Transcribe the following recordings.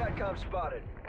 SATCOM spotted.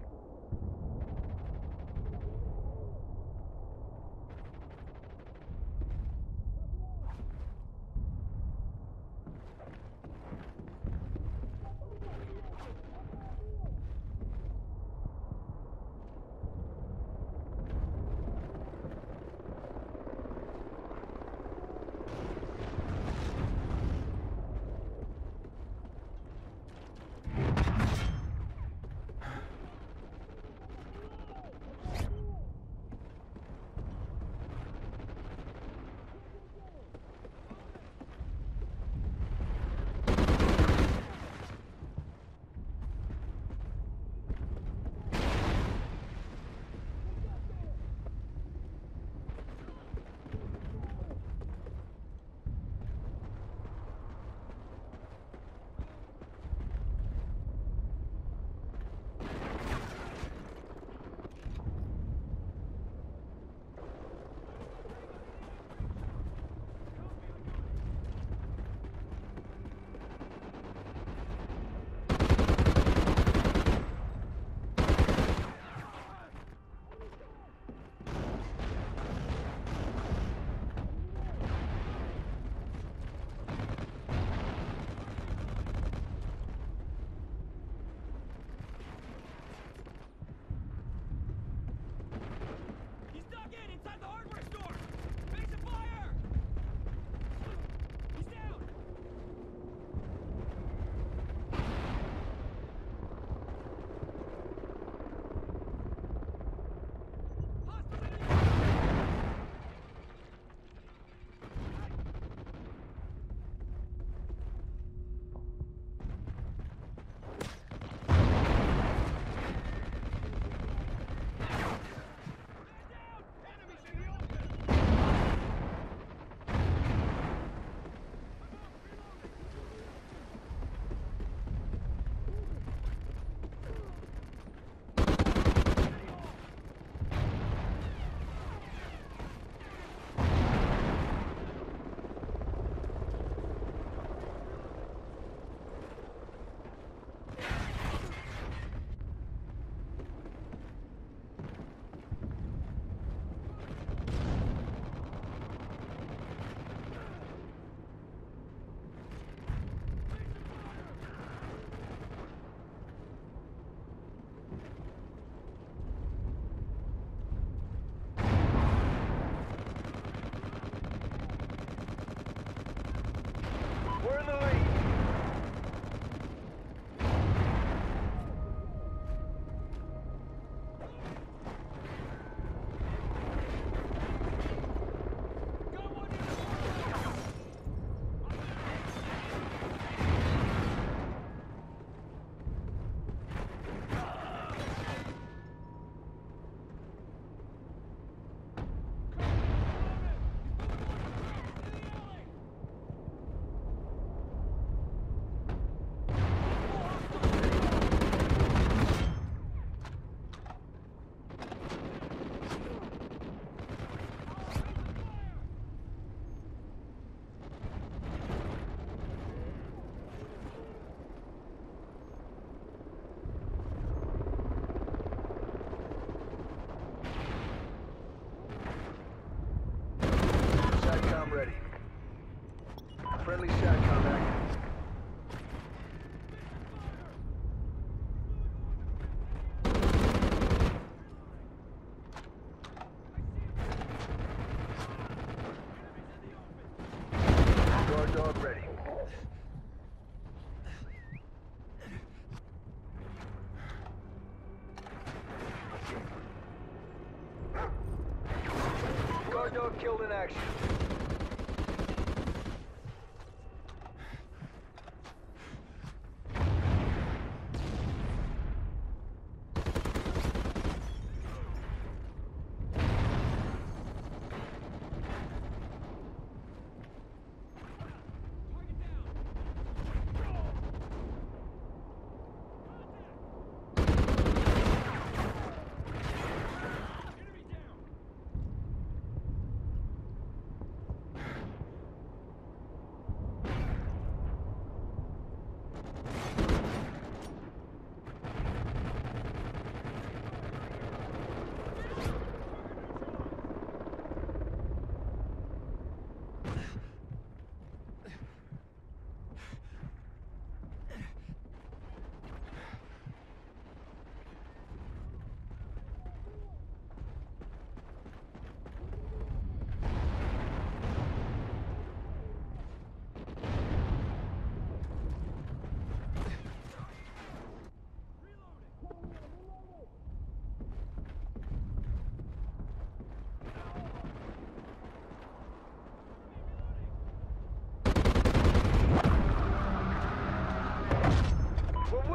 killed in action.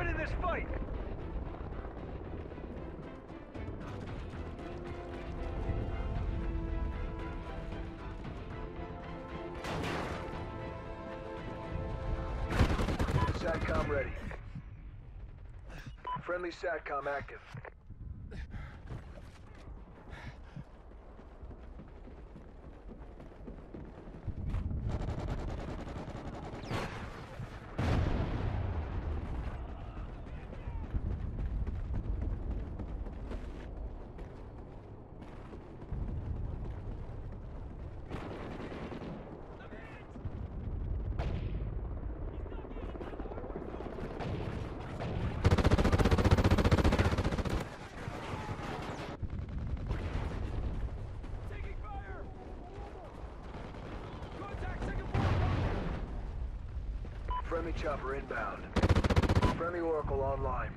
Winning this fight! SATCOM ready. Friendly SATCOM active. Chopper inbound. Friendly Oracle online.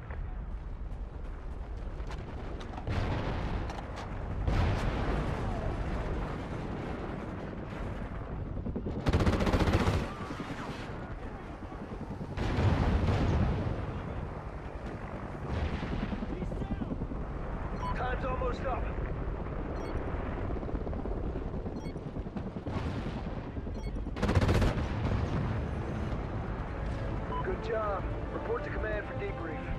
Report to command for debrief.